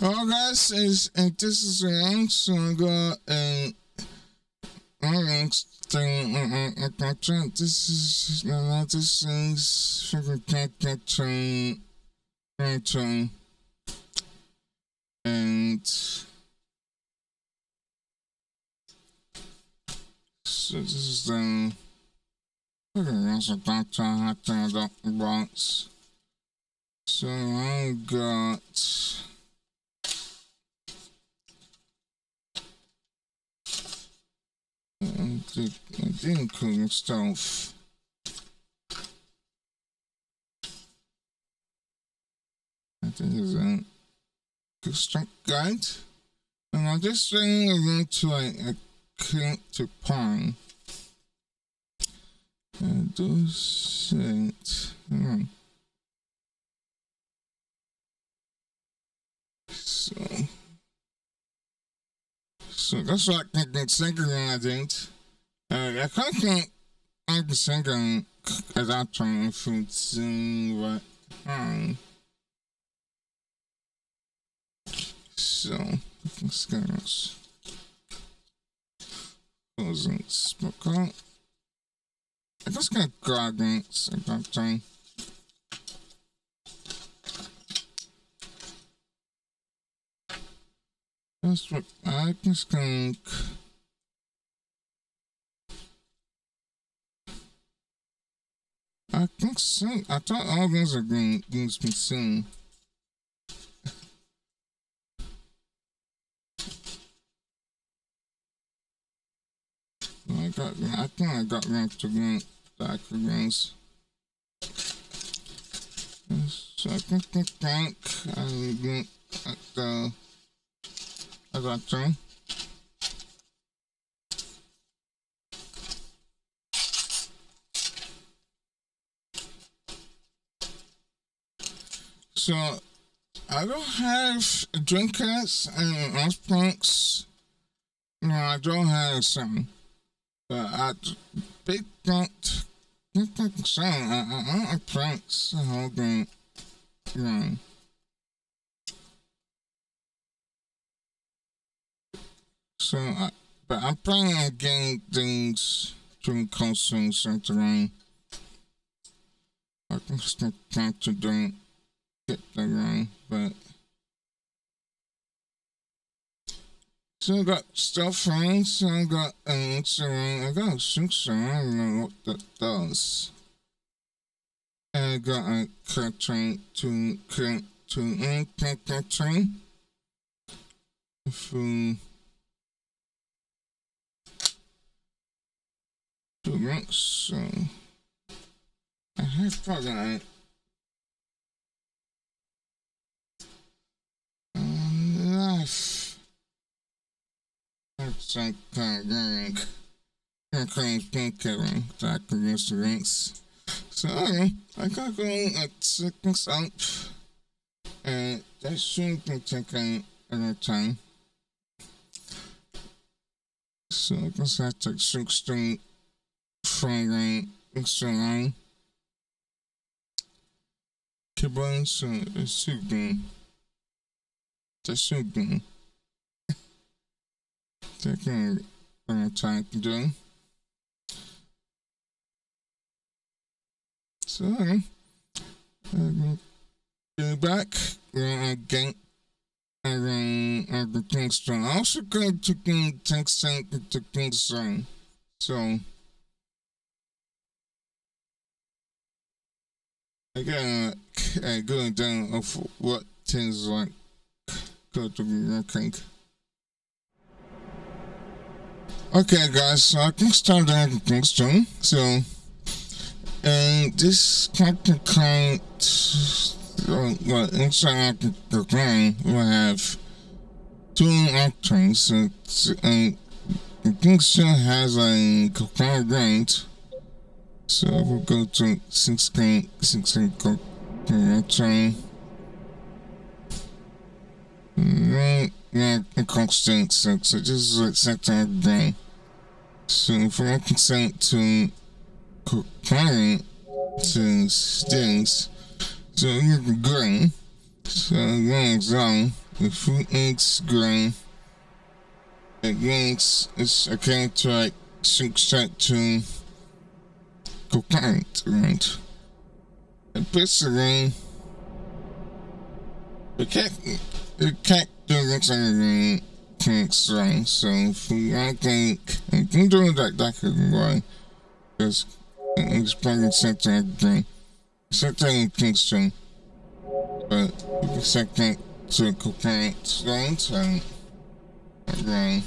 Hello guys, is and this is I got a Yang thing this is no this is fucking cat train train and so this is the okay also turned up the box so I got the, the including stuff. I think is a construct guide. And I just bring it into like a click to pine. And it. Hmm. So so that's what I can synchronize. Uh, I can't I can synchronize as I try to see what um so let's go closing smoke out. I just got goggles at that time. That's what I can skunk. I think so. I thought all those are going to be soon. I got. I think I got round to run back against. So I think I think I at the. I got you. So, I don't have drinkers and punks. No, I don't have some. But I big don't think so. I, I, I don't have pranks. Hold on. Yeah. So, I, but I'm planning on getting things to console center on. I can still try to don't get wrong, but. So I got stuff on, so I got Instagram, I got a I don't know what that does. I got a curtain to, to, uh, to, to, to, to, two months, so I have. Um, life. That's of drink. I can't think of it. Can use the drinks. So, okay, I got going at seconds up. And that shouldn't be taking any time. So I guess I take 16 Friday Instagram. Kibansa Sugun. The Sugun. Taking a time to do. So, um, go back again. Then the Kingston. Also go to Kingston to Kingston. So, I got a good down of what things like be working. Okay guys, so I can start things soon. So and this character kind well inside the ground we have two actors and Kingston uh, has a range so we'll go to 16, 16 turn. Right, yeah, constant, so, so this is like sector brain. So if I consent to client to stings, so you're green, So again, zone, the food needs grain. Again, it's, akin to like six set to cocaine, right? And basically, the cat, the cat doesn't anything kinks wrong, so if you want to you can do that, that could be why. Because it's probably something again. Something Kingston. But you can set that to cocaine stones and wrong.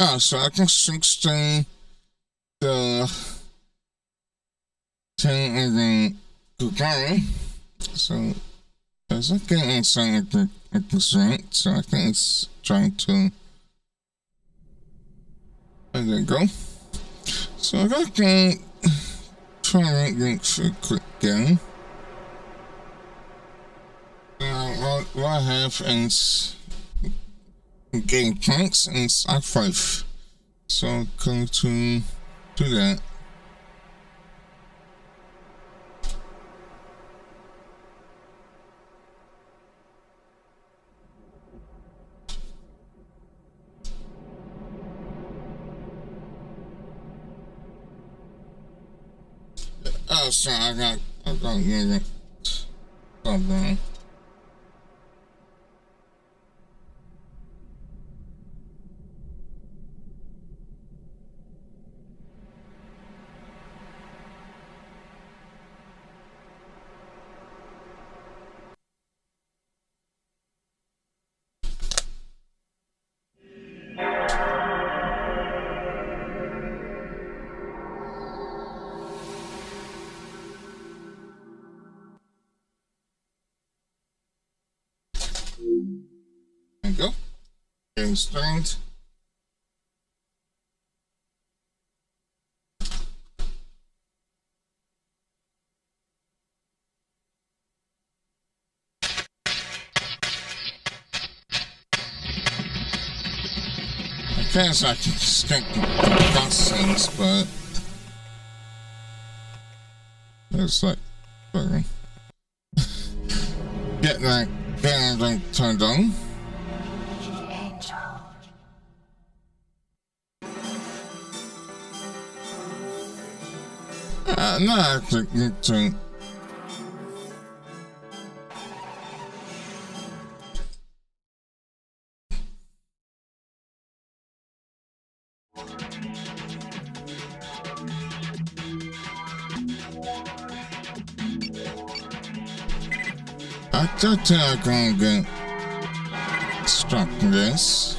Ja, so I can 16 uh, the 10 of the Kukari. So there's a getting inside of the right, so I think it's trying to there you go. So I got to try and link for a quick game. Now, what, what I have is getting planks and I5. So I'm going to do that. Oh, sorry, I got, I got, yeah. strength. I guess I can skip the cutscenes, but it's like uh, getting that getting turned on. No, actually, to I thought I was gonna get stuck this.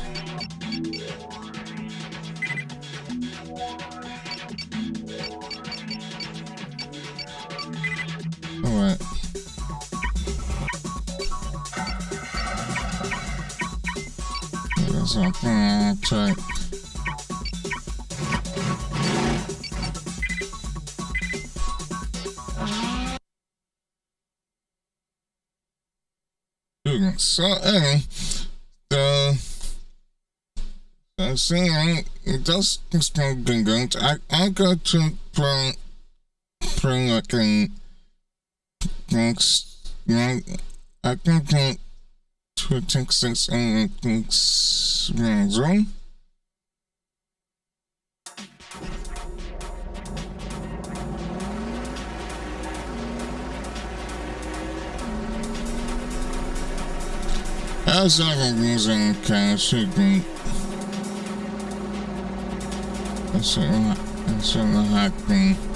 So, anyway, the uh, saying it does explain bingo. I I got to play play like a next, you I can play to Texas and things zone. As cash, it can. That's a, that's a hacking.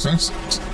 Oh, that's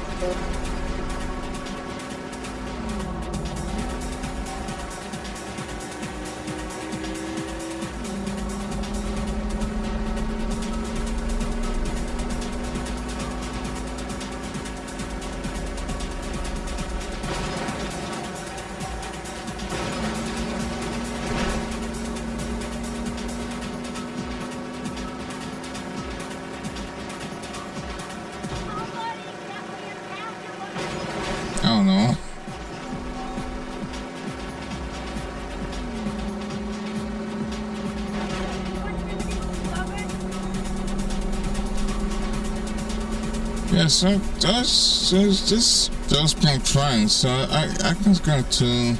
Yeah, so that's this does been trying, so I I can go to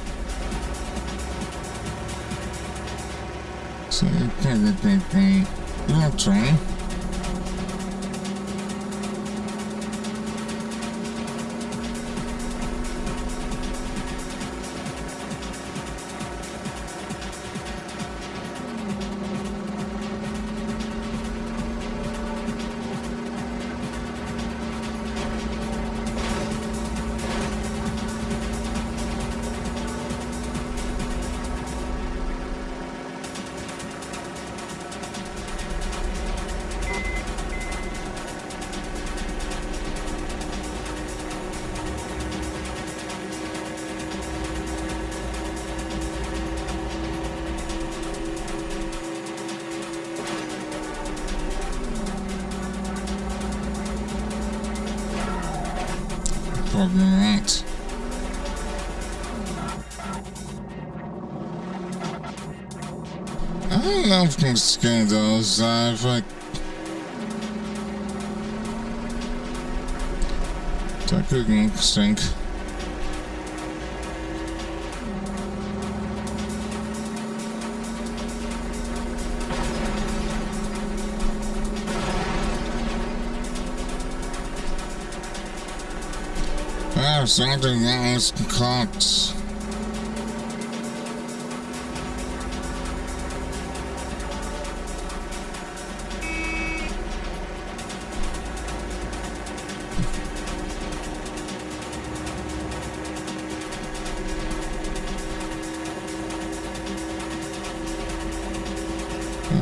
so you can go to Right. I love mosquitoes. I've like. Couldn't sink. Something was caught.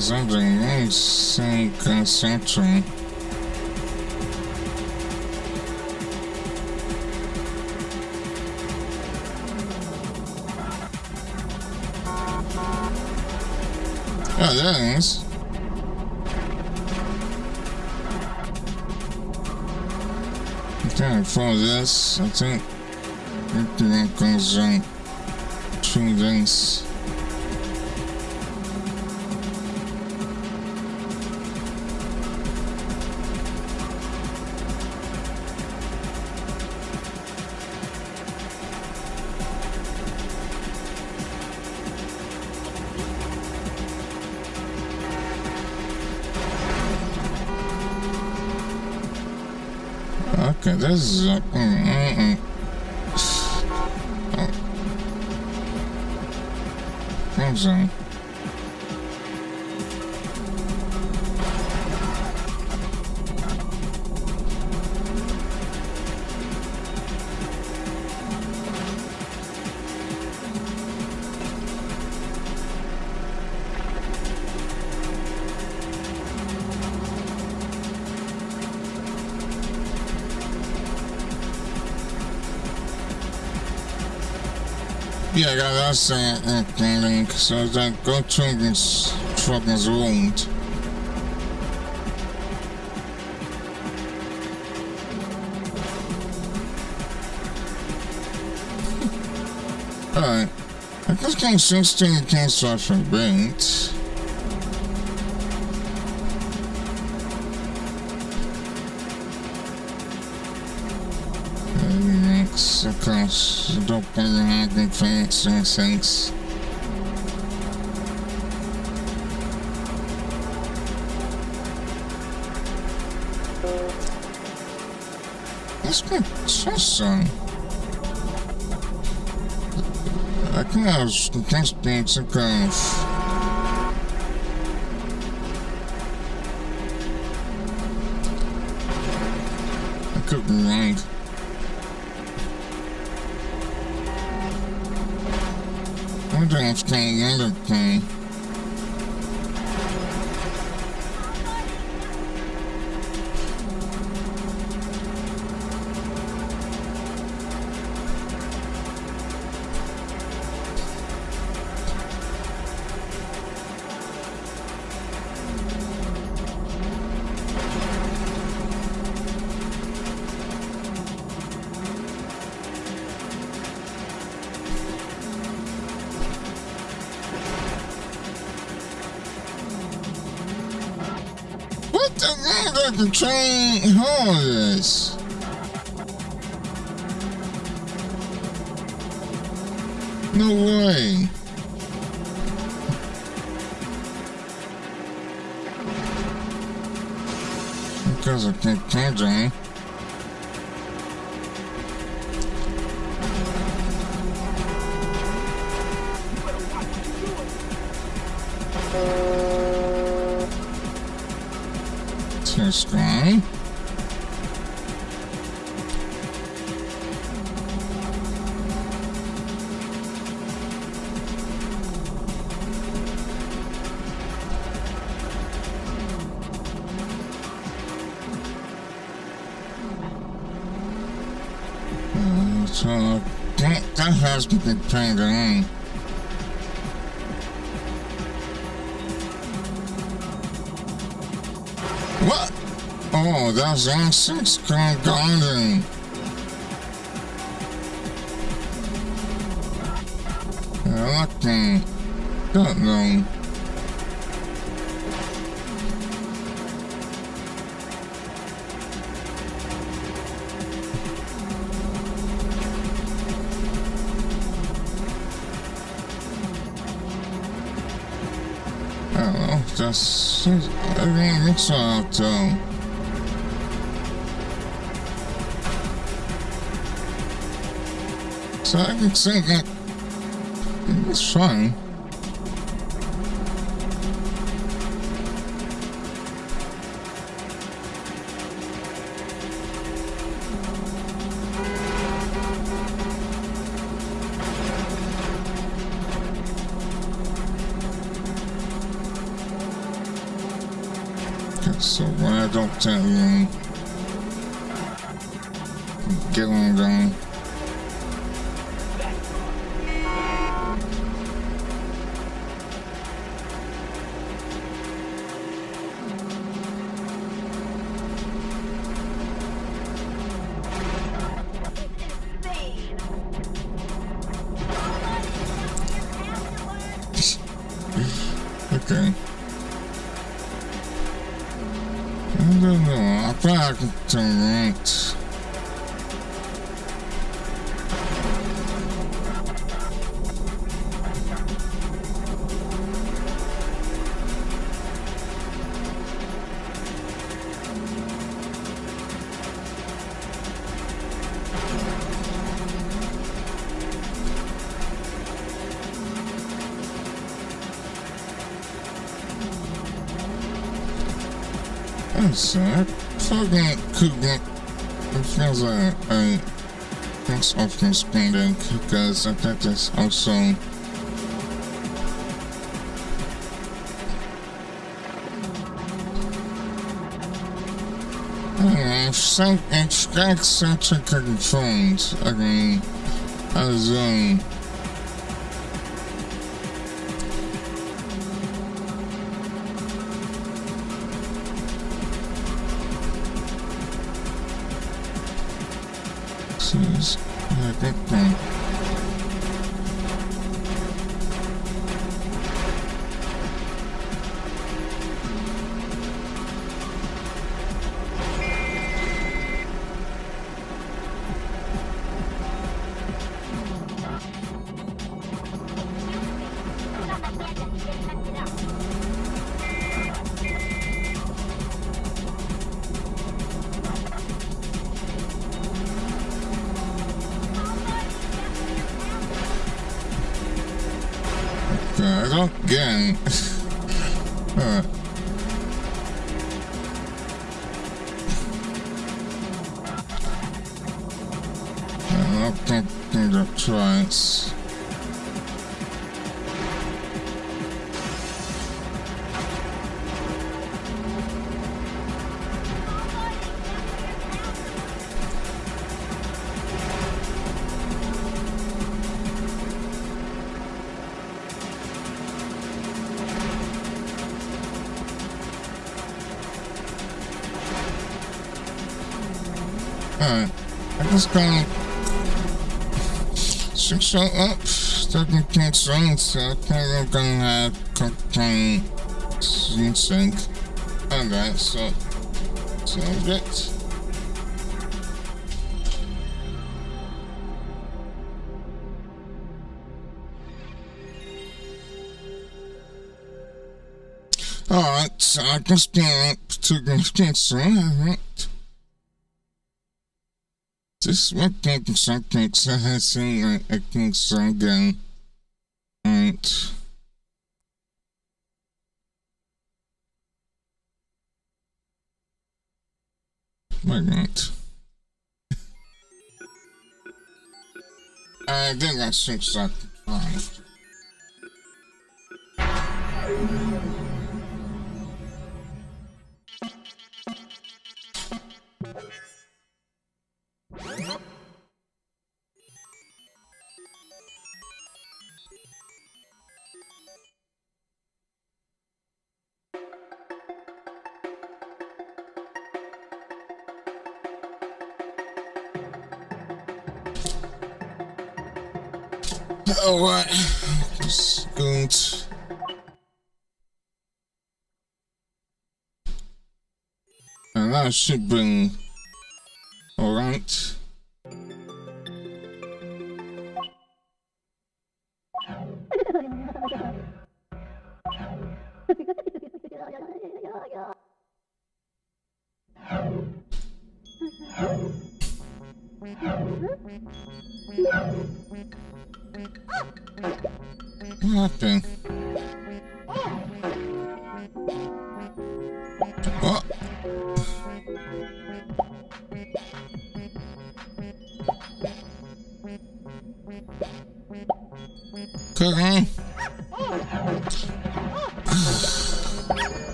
Something else, things. Okay, for this, I think it goes um, on two things. this is a... Mm, mm, mm. Oh. I got that's uh, link. So then go to this fucking wound. Alright. I guess I'm 16 cancer for Brent. across and things. Good. Awesome. I can have some test of kind could are controlling all? No way. Because I can't 2006 Grand Garden. Electing. Don't know. just everyone looks out though. Um, So I it's. Okay, so when I don't tell you, get on down. Spending because I think that's also I don't know, some extract centric phones. I mean, as um Jeez. Yeah, good sync. Alright, so so it. Alright, so I can start up to the cancer, alright. This what taking something so I think so again. Why not? I think I should start fine. Alright. Good. And ah, that should bring... Alright.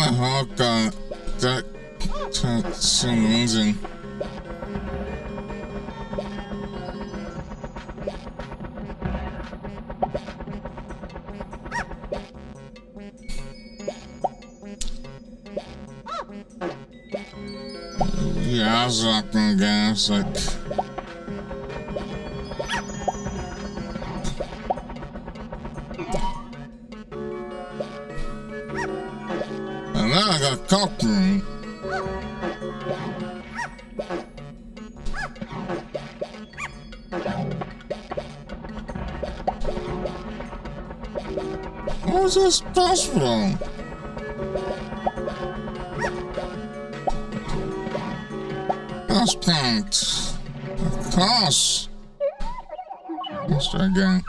I'm a hawk on that that's amazing. Yeah, I was rocking again. Like. Cockroach. How is this possible? That's punked. Of course. Let's try again.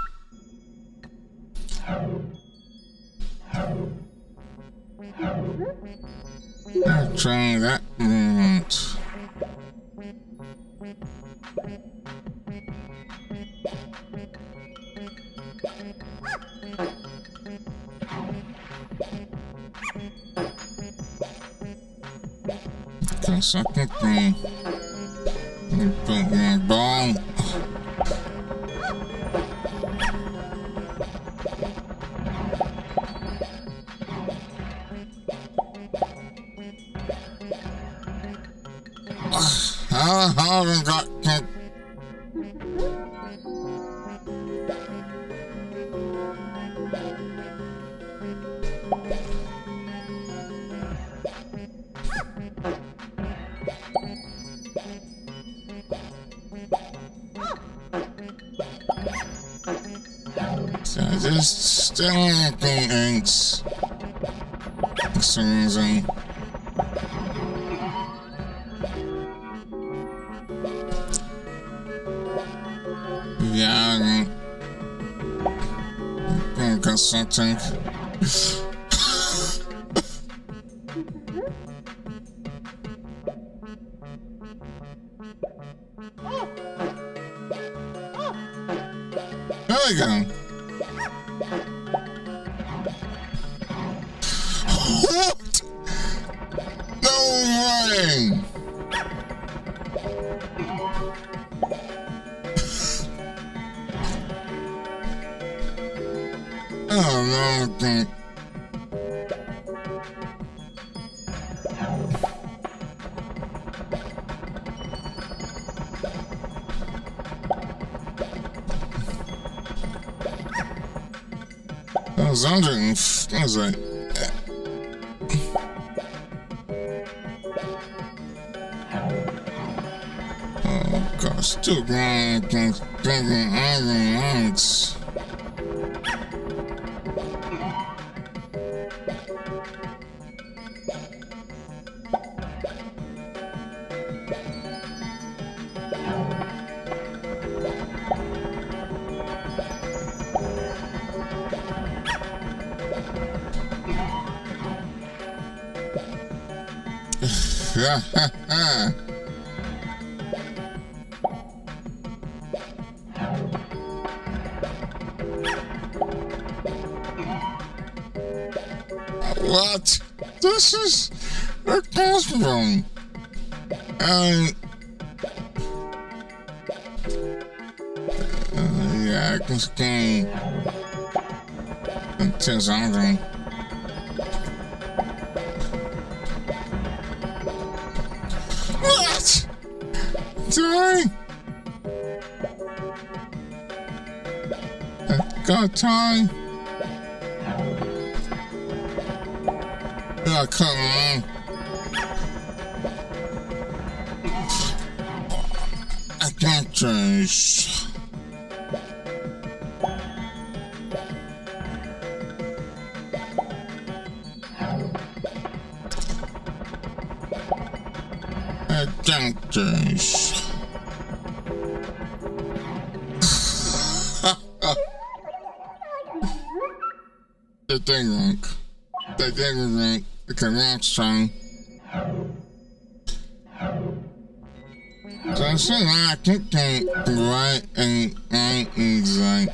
Okay, second thing. Put my ball. I haven't got I just still looking inks. Susan. Yeah, was like, oh gosh, too What? This is impossible. Um. Uh, yeah, I can scan. Until something. Die? Got time? Yeah, come on. I can't change. I can't change. The thing wrong. The thing was wrong. The correct song. So I said I going right and and right.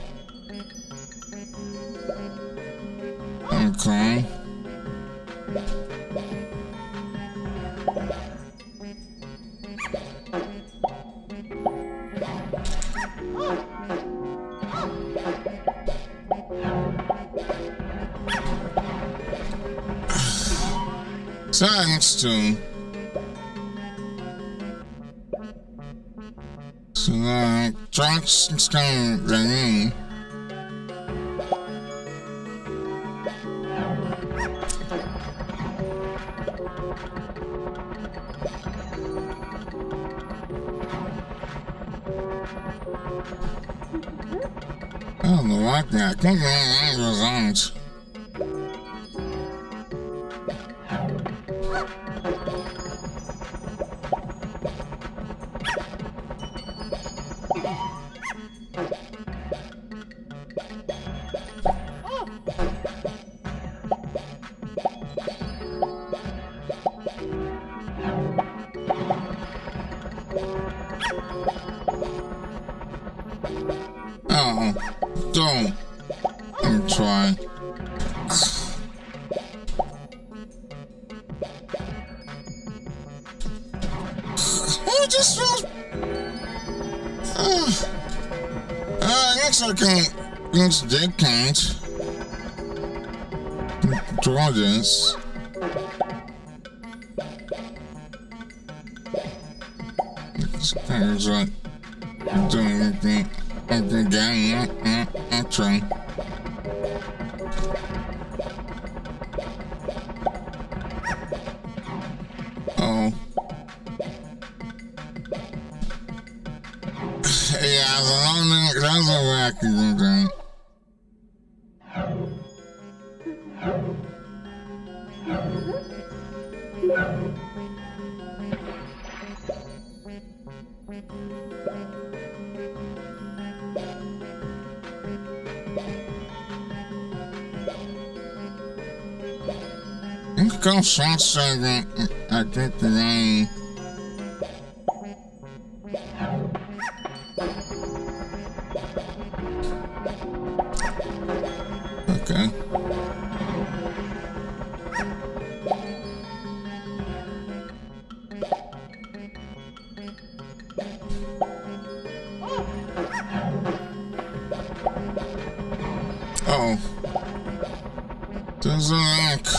So now John's gonna ring in. I don't know like that. Come on, goes on. This. It's kind doing anything. Again, yeah, yeah, faster than I get the rain.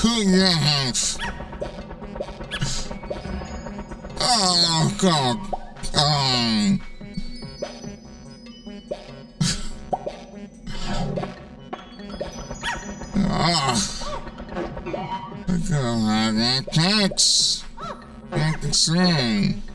A house. Oh god. Um. Ah. Look at all that thanks. Thanks soon. There's a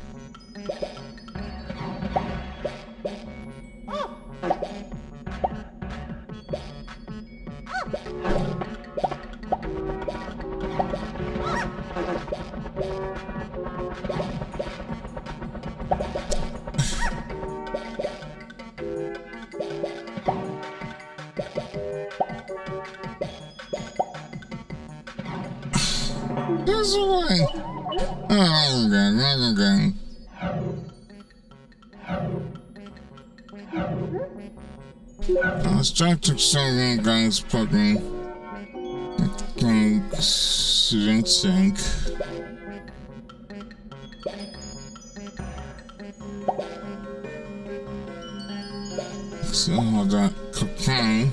I was trying to that guy's fucking shouldn't sink. So hold that cocaine.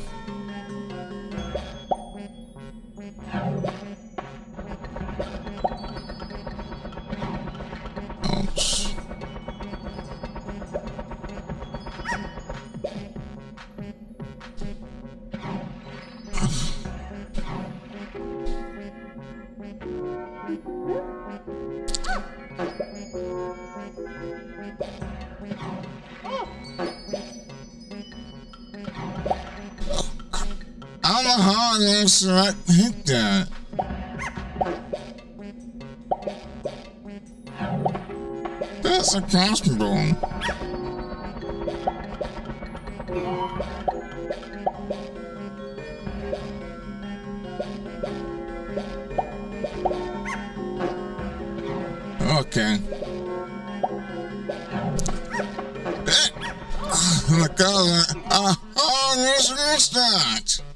A crossbow. Okay. Eh! Ah, look at that. Oh, what's this that?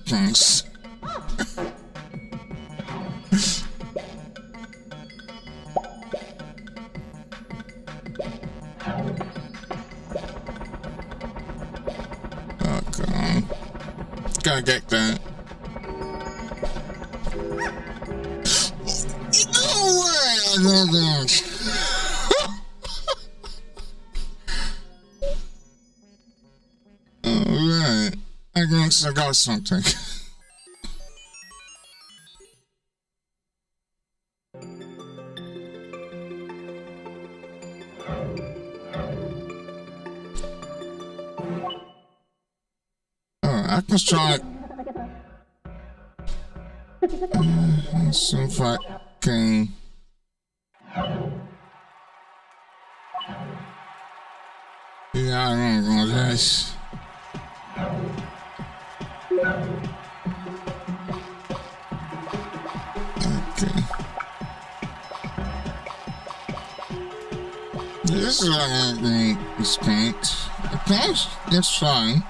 That place. Okay. Gotta get that. I got something. Can try it. Uh, see if I can. Yeah, I don't know this. This is what I'm to paint. Okay, that's fine.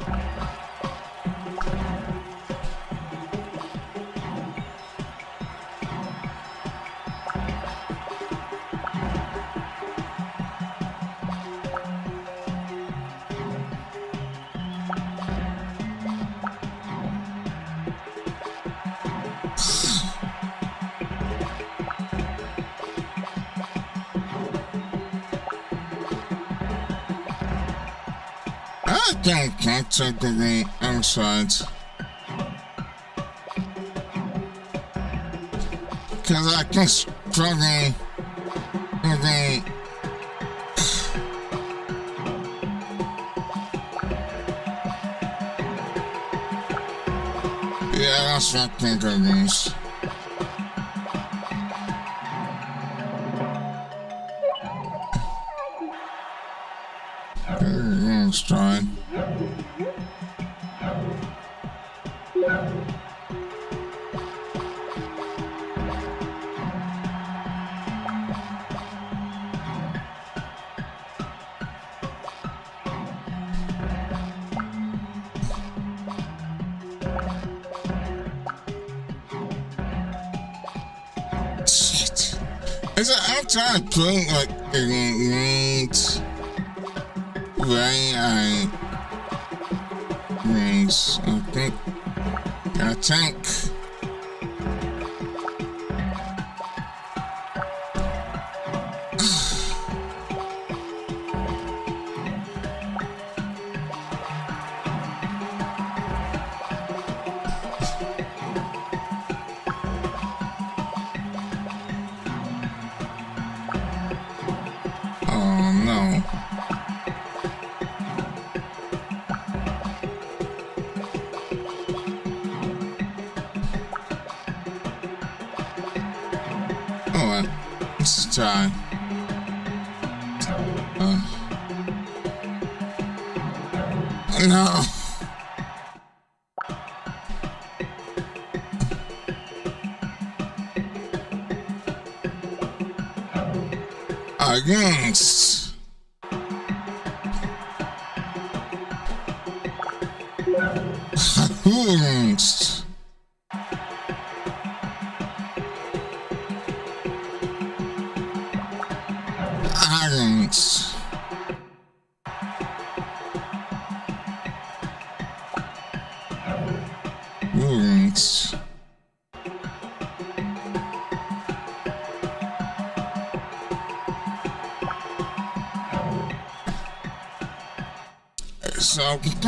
The outside. Because I can struggle with Yeah, that's what I think it is. It way I rings. I think got a no. Against.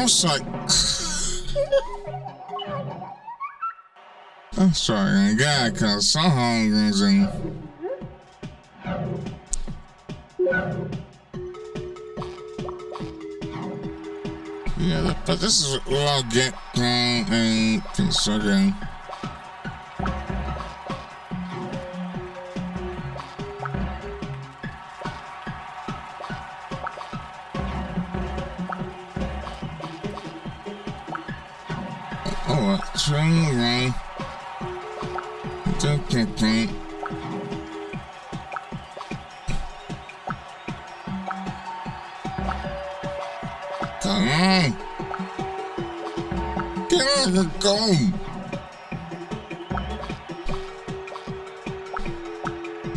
Just like. I'm sorry, guy, cause some hungers and. Yeah, but this is what I'll get from um, and things Come on. Get out of go.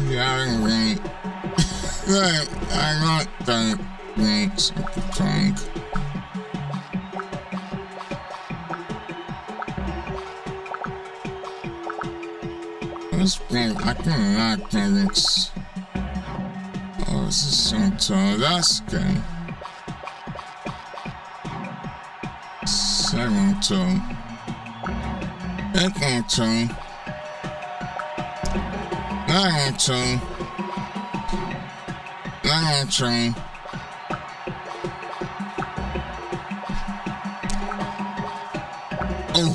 Yeah, I right. I got that. Thanks, trunk. This thing, I can like things. Oh, this is so tall. That's good. Second toe. Second toe. Second toe. Second toe. Oh.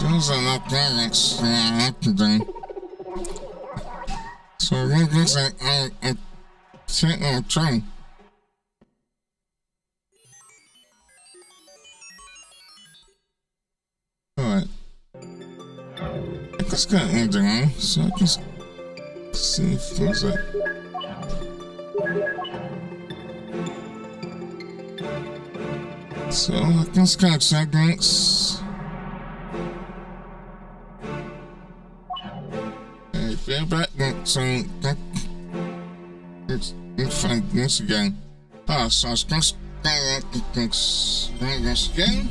Those are not planets that I to do. So what is it? I'm, I'm sitting on I just got anything on, so I can see if there's a... So I can scratch segments. Hey, feedback so that it's it's fine once again. Ah, so I was just once once again.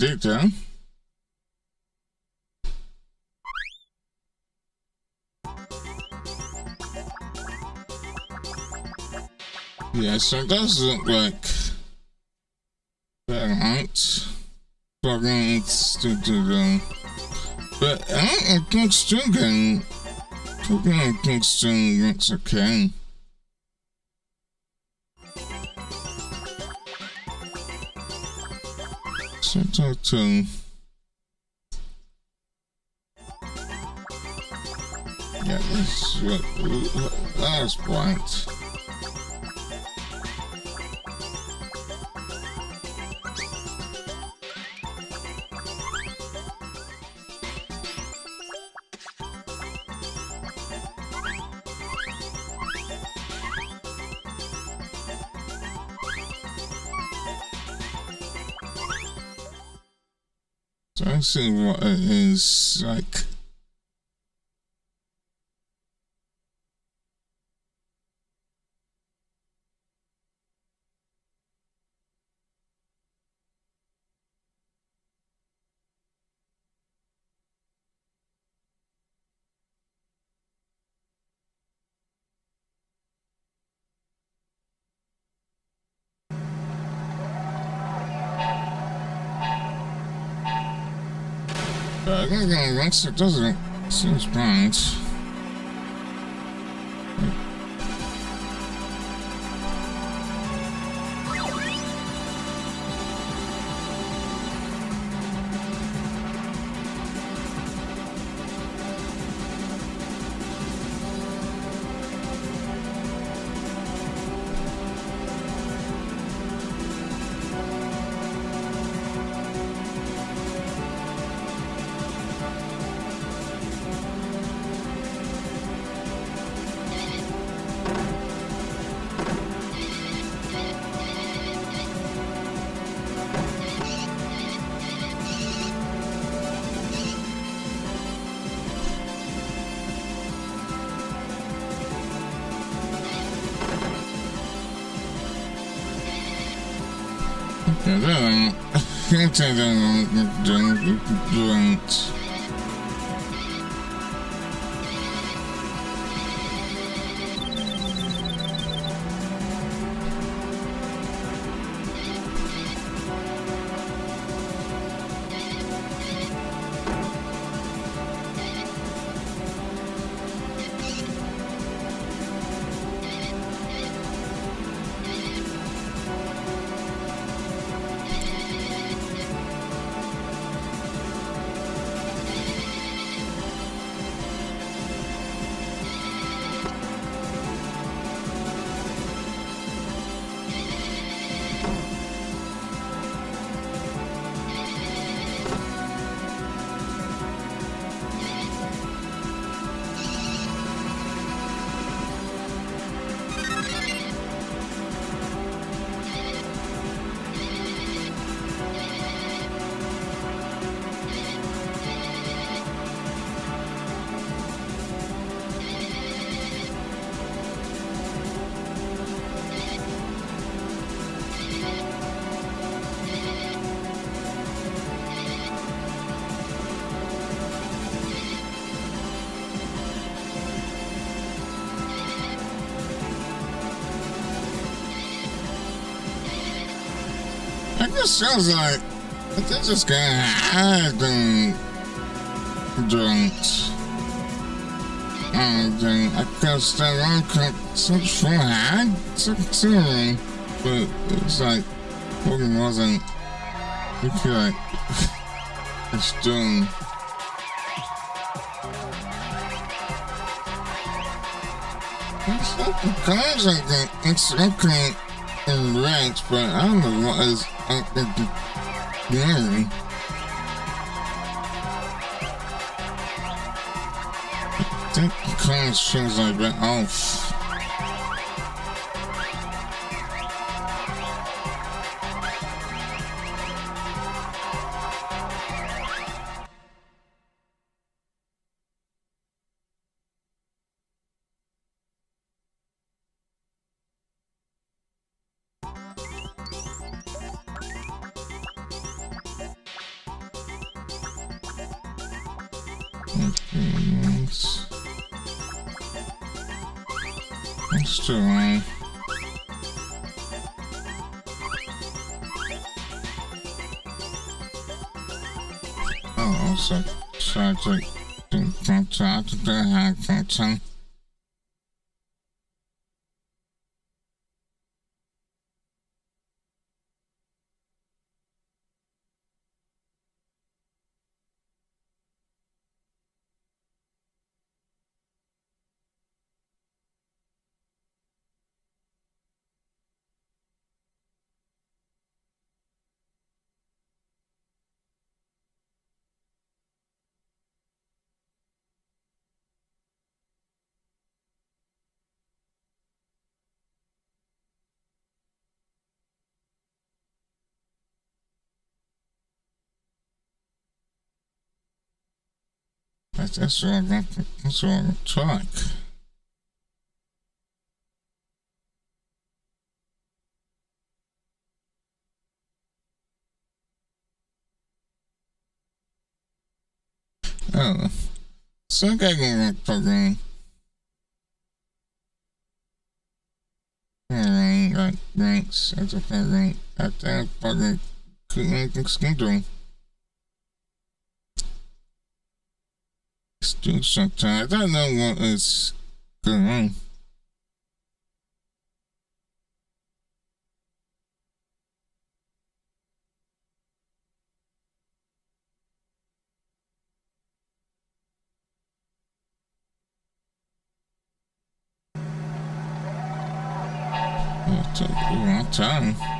data. Yeah, so it does look like to do the. But I don't think getting. Pokemon think still looks okay. To. Yeah, this is last see what it is like. It doesn't, seems bad. Can't don't just sounds like got hiding drunks. And then uh, I guess that one cut such for hide something, but it's like Hogan wasn't. Like it's doing. It's like the that. It's okay in ranks, but I don't know what is at the, the gallery. I think the cars shows like that off. That's, that's I that's I track. Oh, so I got a program. Alright, right, ranks, that's a program. That's a program. Couldn't do. Let's do sometimes. I don't know what is going on. It took a long time.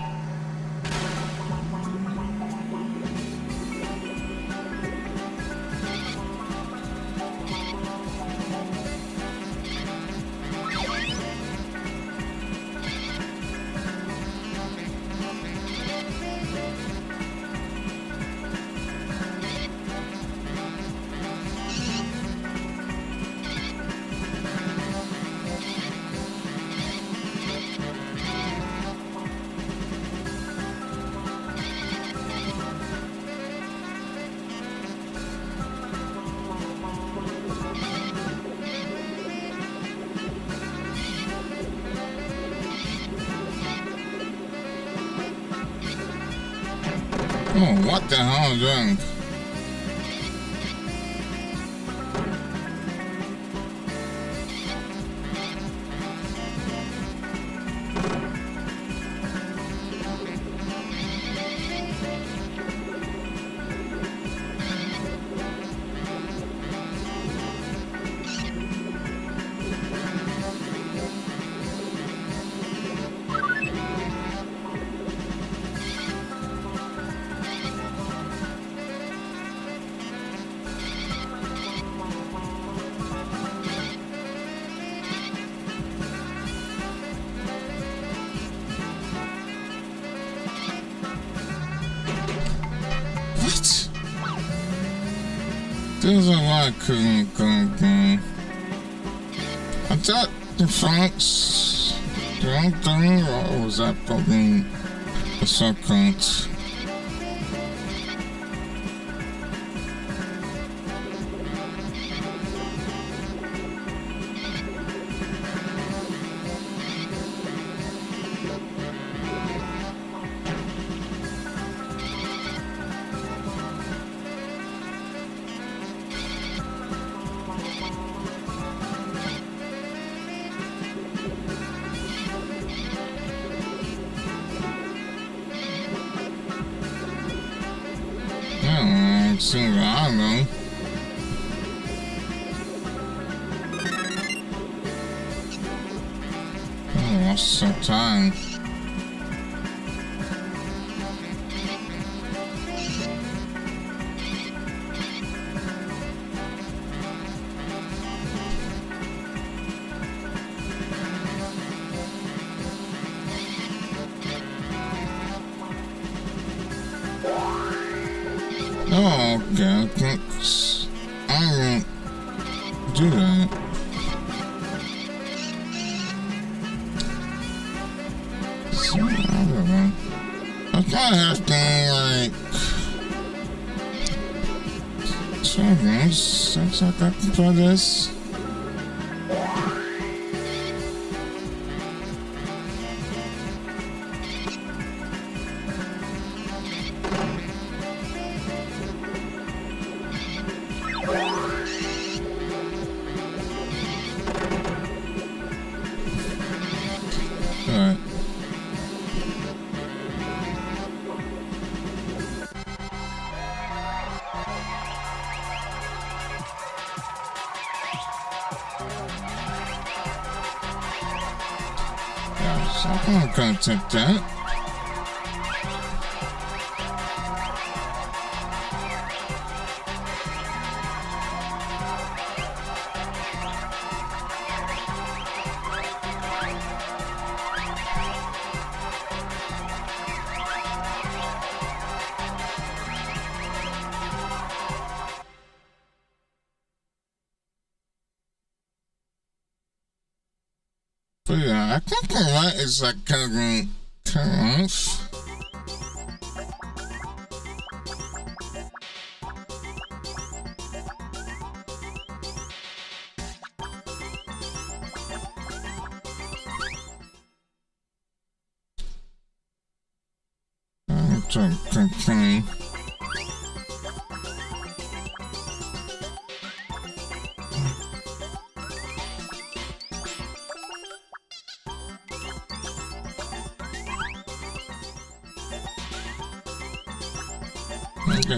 What the hell is that? I thought the Fox don't know or was that a subconscious? Oh, lost some time. This. That. But yeah, I think the light is like kind of going to turn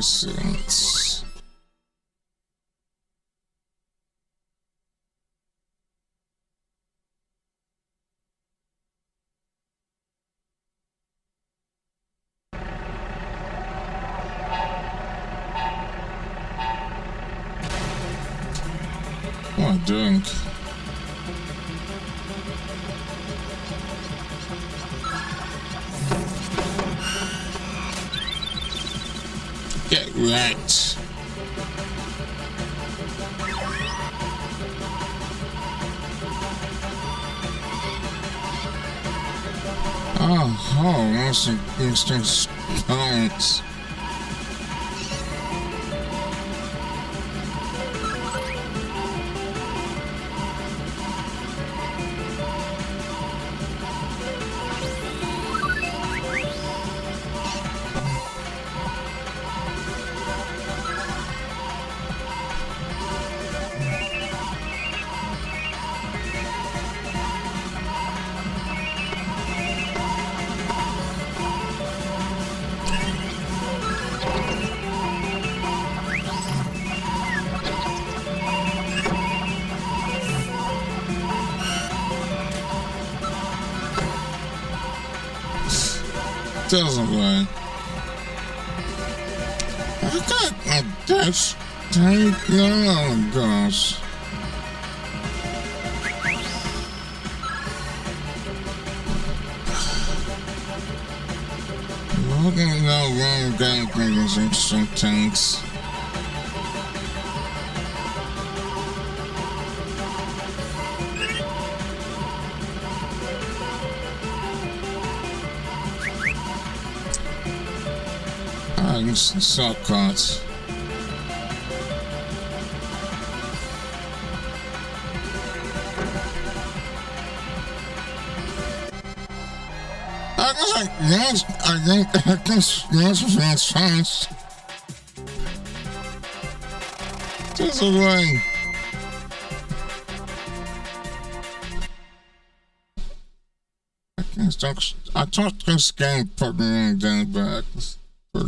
off. I got a dash tank. Oh gosh. Looking at the wrong game things interesting tanks. Salt cards. I I guess I think I guess that's that's fast. Just away. I guess I talked this game probably wrong then, but for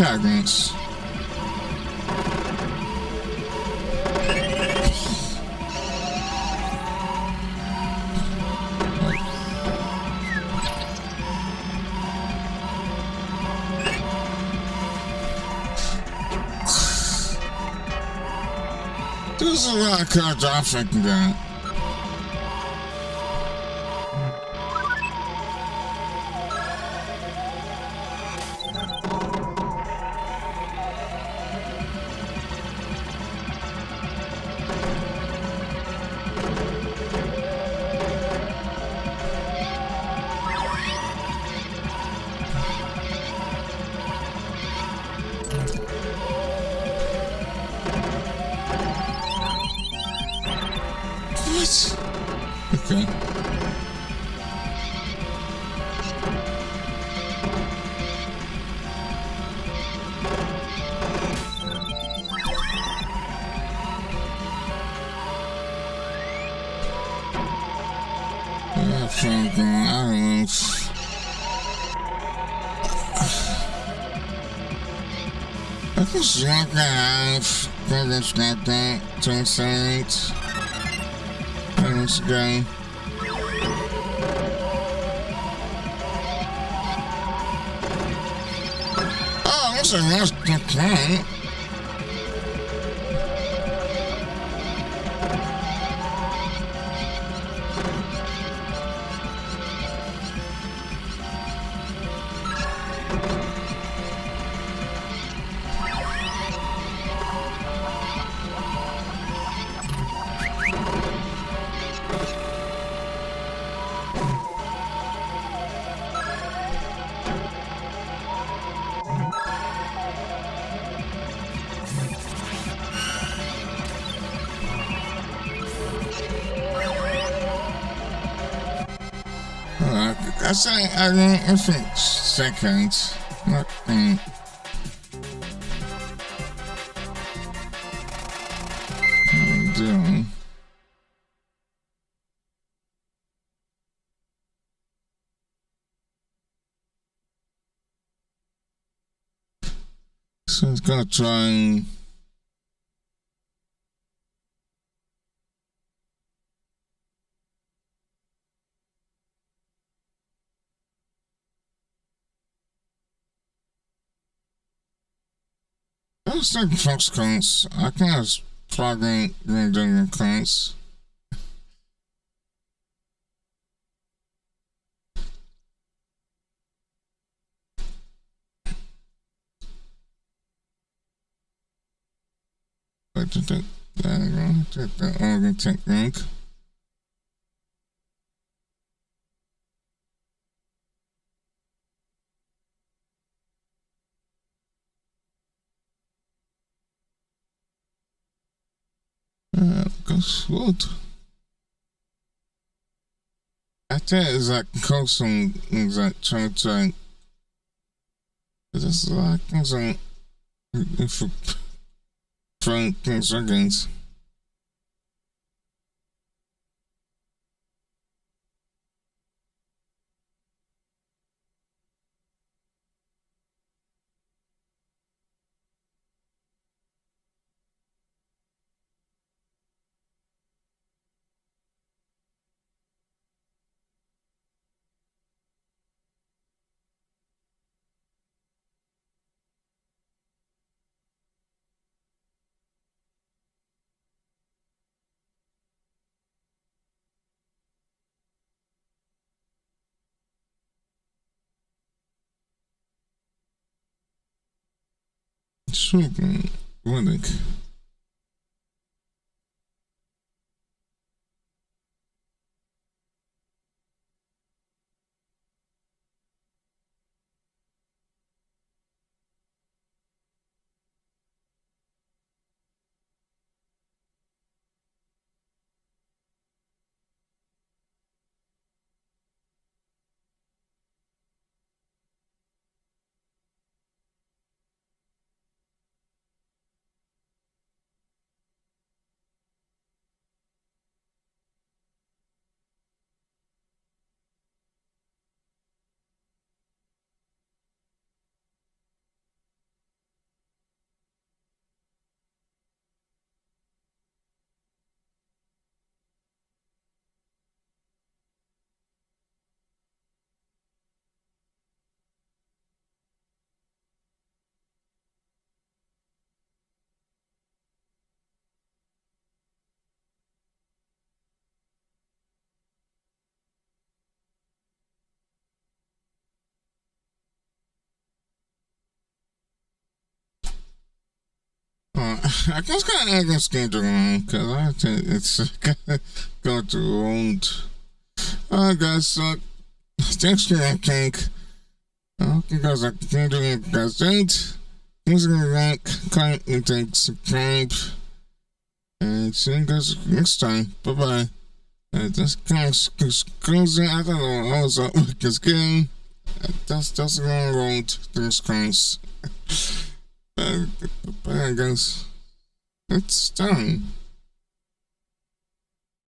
Cagness. There's a lot of car traffic there. Sluggerhouse, Brothers got that, two sides. Let's go. Oh, that's a nice plant. I say I don't I think seconds. Not So it's gonna try was like Fox counts. I think I was plugging doing counts. I did that, that, that organ technique. That's good. Hatta za kausun za chanta das sagen so Franken Seconds. Super, mm, Wodek. I just gotta add this schedule on because I it's going to ruined. Alright, guys, so thanks for that cake. I hope you guys are you guys did. Please like, comment, and take subscribe. And see you guys next time. Bye bye. Uh, this kind of closing. I don't know. I was up with this game. That's that's the wrong road. This uh, bye, guys. It's done.